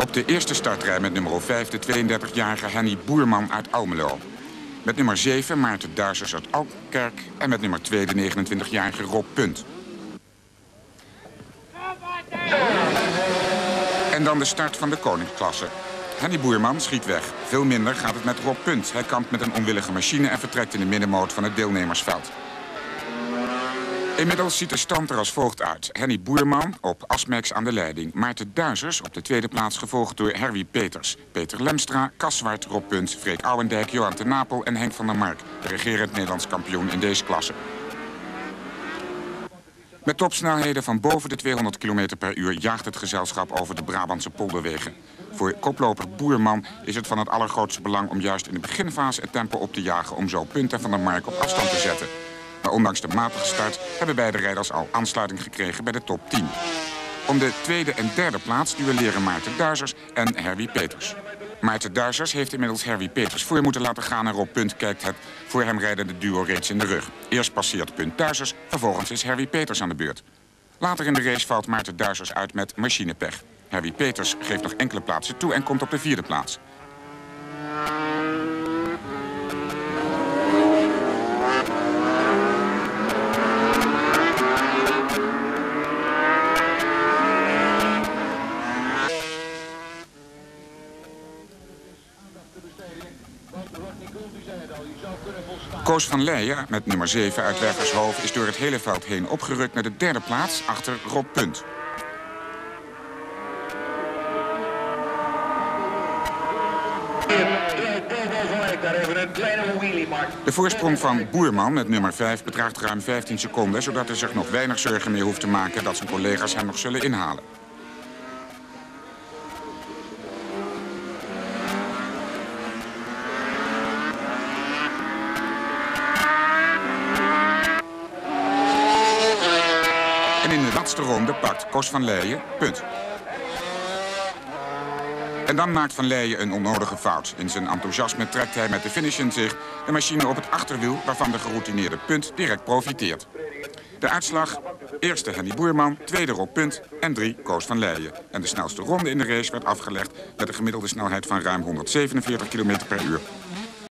Op de eerste startrij met nummer 5 de 32-jarige Henny Boerman uit Almelo. Met nummer 7 Maarten Duisers uit Alkerk. En met nummer 2 de 29-jarige Rob Punt. En dan de start van de koningsklasse. Henny Boerman schiet weg. Veel minder gaat het met Rob Punt. Hij kampt met een onwillige machine en vertrekt in de middenmoot van het deelnemersveld. Inmiddels ziet de stand er als volgt uit. Henny Boerman op Asmex aan de leiding. Maarten Duizers op de tweede plaats gevolgd door Herwie Peters. Peter Lemstra, Kaswart, Rob Punt, Freek Ouwendijk, Johan ten Napel en Henk van der Mark. De regerend Nederlands kampioen in deze klasse. Met topsnelheden van boven de 200 km per uur jaagt het gezelschap over de Brabantse polderwegen. Voor koploper Boerman is het van het allergrootste belang om juist in de beginfase het tempo op te jagen om zo punten van de mark op afstand te zetten. Ondanks de matige start hebben beide rijders al aansluiting gekregen bij de top 10. Om de tweede en derde plaats duelleren Maarten Duizers en Herwie Peters. Maarten Duizers heeft inmiddels Herwie Peters voor moeten laten gaan... en op Punt kijkt het voor hem rijdende duo reeds in de rug. Eerst passeert Punt Duizers, vervolgens is Herwie Peters aan de beurt. Later in de race valt Maarten Duizers uit met machinepech. Herwie Peters geeft nog enkele plaatsen toe en komt op de vierde plaats. Koos van Leijen met nummer 7 uit Wervershoofd is door het hele veld heen opgerukt naar de derde plaats achter Rob Punt. De voorsprong van Boerman met nummer 5 bedraagt ruim 15 seconden... zodat hij zich nog weinig zorgen meer hoeft te maken dat zijn collega's hem nog zullen inhalen. En in de laatste ronde pakt Kos van Leijen punt. En dan maakt Van Leijen een onnodige fout. In zijn enthousiasme trekt hij met de finish in zich de machine op het achterwiel... waarvan de geroutineerde punt direct profiteert. De uitslag, eerste Henny Boerman, tweede Rob Punt en drie Koos van Leijen. En de snelste ronde in de race werd afgelegd met een gemiddelde snelheid van ruim 147 km per uur.